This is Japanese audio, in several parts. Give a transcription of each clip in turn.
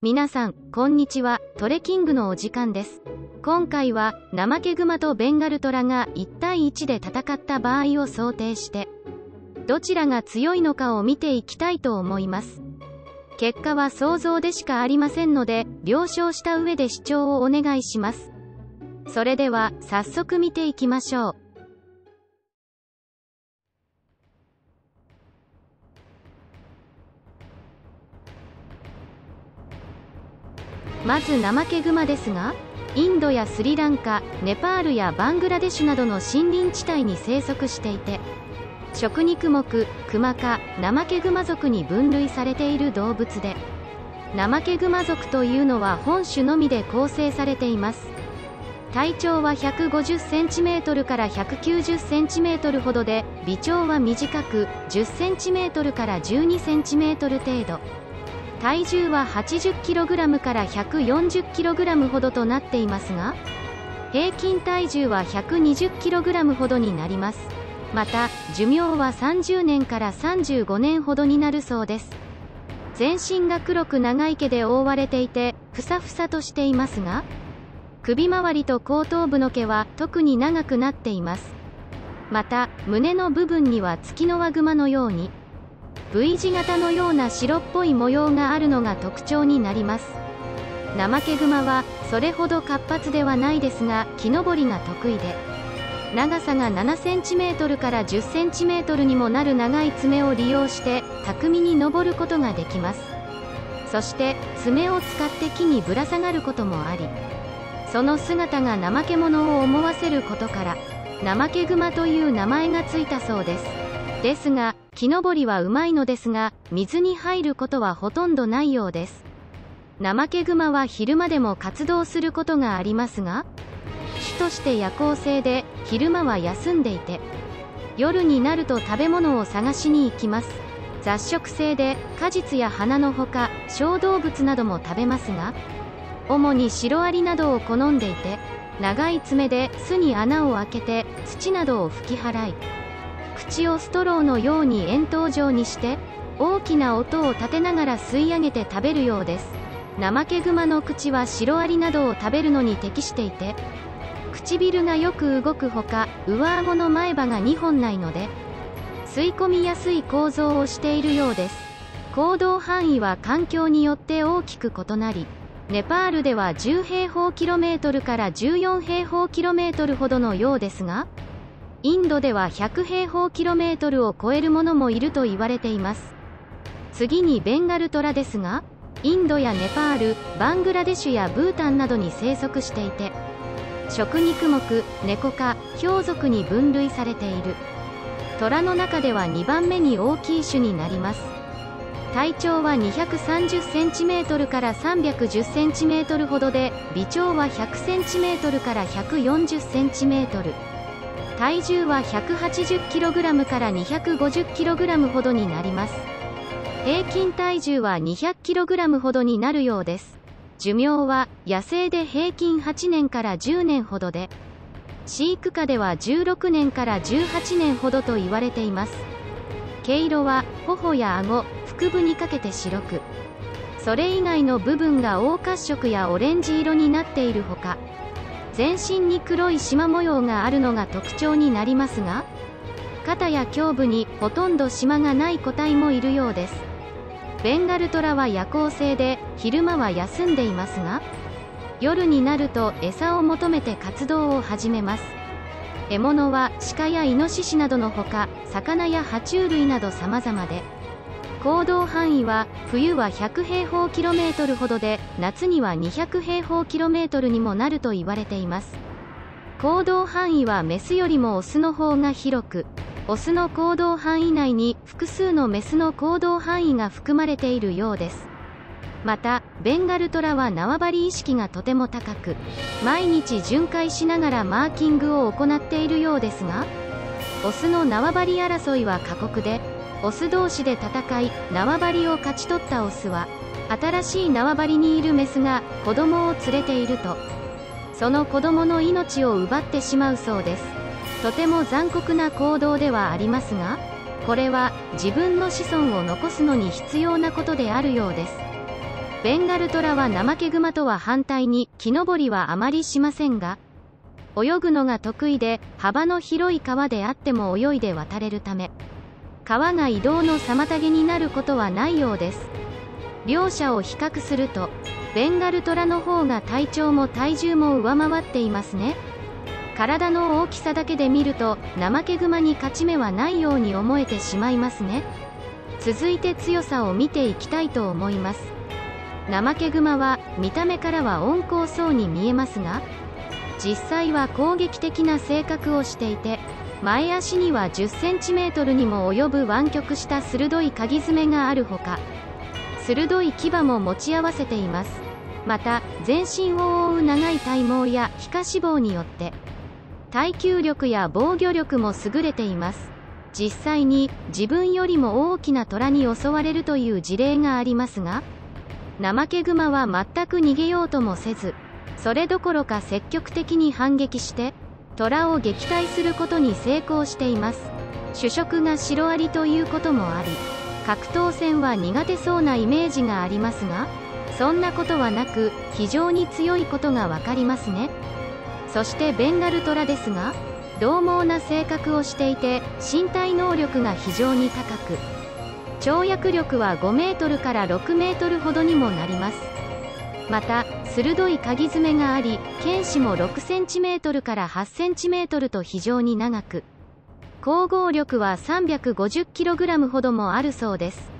皆さん、こんにちは。トレキングのお時間です。今回は、ナマケグマとベンガルトラが1対1で戦った場合を想定して、どちらが強いのかを見ていきたいと思います。結果は想像でしかありませんので、了承した上で視聴をお願いします。それでは、早速見ていきましょう。まずナマケグマですが、インドやスリランカ、ネパールやバングラデシュなどの森林地帯に生息していて、食肉目、クマ科、ナマケグマ属に分類されている動物で、ナマケグマ属というのは本種のみで構成されています。体長は 150cm から 190cm ほどで、微長は短く 10cm から 12cm 程度。体重は 80kg から 140kg ほどとなっていますが平均体重は 120kg ほどになります。また寿命は30年から35年ほどになるそうです。全身が黒く長い毛で覆われていてふさふさとしていますが首周りと後頭部の毛は特に長くなっています。また胸の部分にはツキノワグマのように V 字型のような白っぽい模様があるのが特徴になります。ナマケグマはそれほど活発ではないですが木登りが得意で長さが 7cm から 10cm にもなる長い爪を利用して巧みに登ることができます。そして爪を使って木にぶら下がることもありその姿が怠け者を思わせることからナマケグマという名前がついたそうです。ですが木登りはうまいのですが水に入ることはほとんどないようです。ナマケグマは昼間でも活動することがありますが主として夜行性で昼間は休んでいて夜になると食べ物を探しに行きます。雑食性で果実や花のほか小動物なども食べますが主にシロアリなどを好んでいて長い爪で巣に穴を開けて土などを吹き払い口をストローのように円筒状にして大きな音を立てながら吸い上げて食べるようです。ナマケグマの口はシロアリなどを食べるのに適していて唇がよく動くほか上顎の前歯が2本ないので吸い込みやすい構造をしているようです。行動範囲は環境によって大きく異なりネパールでは10平方キロメートルから14平方キロメートルほどのようですがインドでは100平方キロメートルを超えるものもいると言われています。次にベンガルトラですがインドやネパールバングラデシュやブータンなどに生息していて食肉目猫科ヒョウ属に分類されている。虎の中では2番目に大きい種になります。体長は 230cm から 310cm ほどで微長は 100cm から 140cm 体重は 180kg から 250kg ほどになります。平均体重は 200kg ほどになるようです。寿命は野生で平均8年から10年ほどで飼育下では16年から18年ほどと言われています。毛色は頬や顎腹部にかけて白くそれ以外の部分が黄褐色やオレンジ色になっているほか全身に黒い縞模様があるのが特徴になりますが肩や胸部にほとんど縞がない個体もいるようです。ベンガルトラは夜行性で昼間は休んでいますが夜になると餌を求めて活動を始めます。獲物は鹿やイノシシなどのほか魚や爬虫類など様々で行動範囲は冬は100平方キロメートルほどで夏には200平方キロメートルにもなると言われています。行動範囲はメスよりもオスの方が広くオスの行動範囲内に複数のメスの行動範囲が含まれているようです。またベンガルトラは縄張り意識がとても高く毎日巡回しながらマーキングを行っているようですがオスの縄張り争いは過酷でオス同士で戦い縄張りを勝ち取ったオスは新しい縄張りにいるメスが子供を連れていると。その子供の命を奪ってしまうそうです。とても残酷な行動ではありますがこれは自分の子孫を残すのに必要なことであるようです。ベンガルトラはナマケグマとは反対に木登りはあまりしませんが泳ぐのが得意で幅の広い川であっても泳いで渡れるため川が移動の妨げになることはないようです。両者を比較するとベンガルトラの方が体長も体重も上回っていますね。体の大きさだけで見るとナマケグマに勝ち目はないように思えてしまいますね。続いて強さを見ていきたいと思います。ナマケグマは見た目からは温厚そうに見えますが実際は攻撃的な性格をしていて前足には 10cm にも及ぶ湾曲した鋭い鍵爪があるほか鋭い牙も持ち合わせています。また全身を覆う長い体毛や皮下脂肪によって耐久力や防御力も優れています。実際に自分よりも大きな虎に襲われるという事例がありますがナマケグマは全く逃げようともせずそれどころか積極的に反撃して虎を撃退することに成功しています。主食がシロアリということもあり格闘戦は苦手そうなイメージがありますがそんなことはなく非常に強いことが分かりますね。そしてベンガルトラですが獰猛な性格をしていて身体能力が非常に高く跳躍力は5メートルから6メートルほどにもなります。また鋭い鍵爪があり剣士も6センチメートルから8センチメートルと非常に長く光合力は 350kg ほどもあるそうです。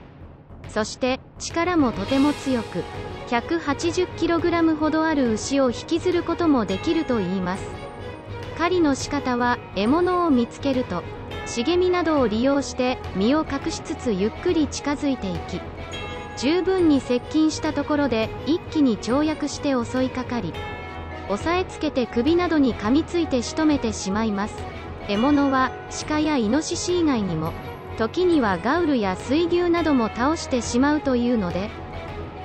そして力もとても強く 180kg ほどある牛を引きずることもできるといいます。狩りの仕方は獲物を見つけると茂みなどを利用して身を隠しつつゆっくり近づいていき十分に接近したところで一気に跳躍して襲いかかり押さえつけて首などに噛みついて仕留めてしまいます。獲物は鹿やイノシシ以外にも時にはガウルや水牛なども倒してしまうというので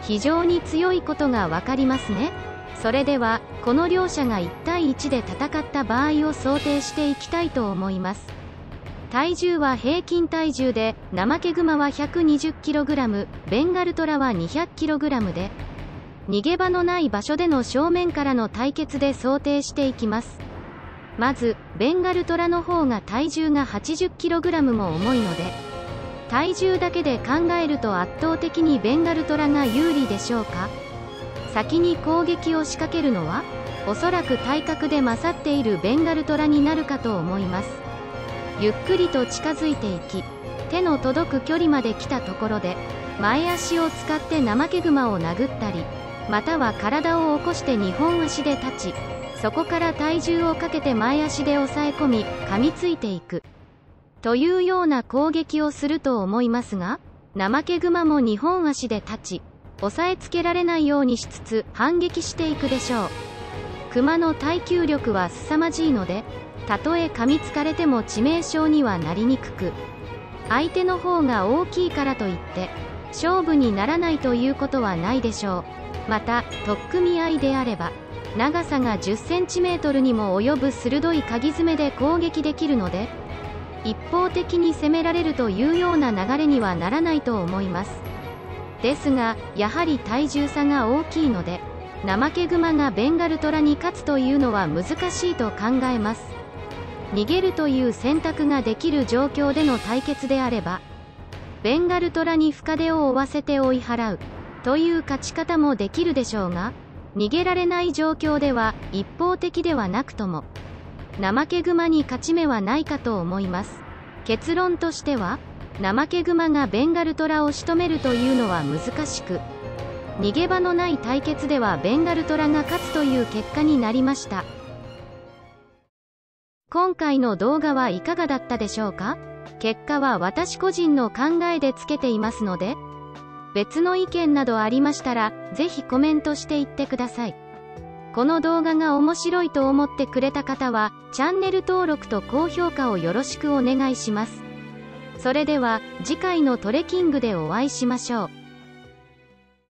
非常に強いことが分かりますね。それではこの両者が1対1で戦った場合を想定していきたいと思います。体重は平均体重でナマケグマは 120kg ベンガルトラは 200kg で逃げ場のない場所での正面からの対決で想定していきます。まずベンガルトラの方が体重が 80kg も重いので体重だけで考えると圧倒的にベンガルトラが有利でしょうか。先に攻撃を仕掛けるのはおそらく体格で勝っているベンガルトラになるかと思います。ゆっくりと近づいていき手の届く距離まで来たところで前足を使ってナマケグマを殴ったりまたは体を起こして2本足で立ちそこから体重をかけて前足で押さえ込み噛みついていく。というような攻撃をすると思いますがナマケグマも2本足で立ち押さえつけられないようにしつつ反撃していくでしょう。クマの耐久力は凄まじいのでたとえ噛みつかれても致命傷にはなりにくく相手の方が大きいからといって勝負にならないということはないでしょう。また取っ組み合いであれば長さが 10cm にも及ぶ鋭い鍵爪で攻撃できるので一方的に攻められるというような流れにはならないと思います。ですがやはり体重差が大きいのでナマケグマがベンガルトラに勝つというのは難しいと考えます。逃げるという選択ができる状況での対決であればベンガルトラに深手を負わせて追い払うという勝ち方もできるでしょうが逃げられない状況では一方的ではなくとも怠け熊に勝ち目はないかと思います。結論としては怠け熊がベンガルトラを仕留めるというのは難しく逃げ場のない対決ではベンガルトラが勝つという結果になりました。今回の動画はいかがだったでしょうか？結果は私個人の考えでつけていますので、別の意見などありましたら、ぜひコメントしていってください。この動画が面白いと思ってくれた方は、チャンネル登録と高評価をよろしくお願いします。それでは、次回のトレキングでお会いしましょう。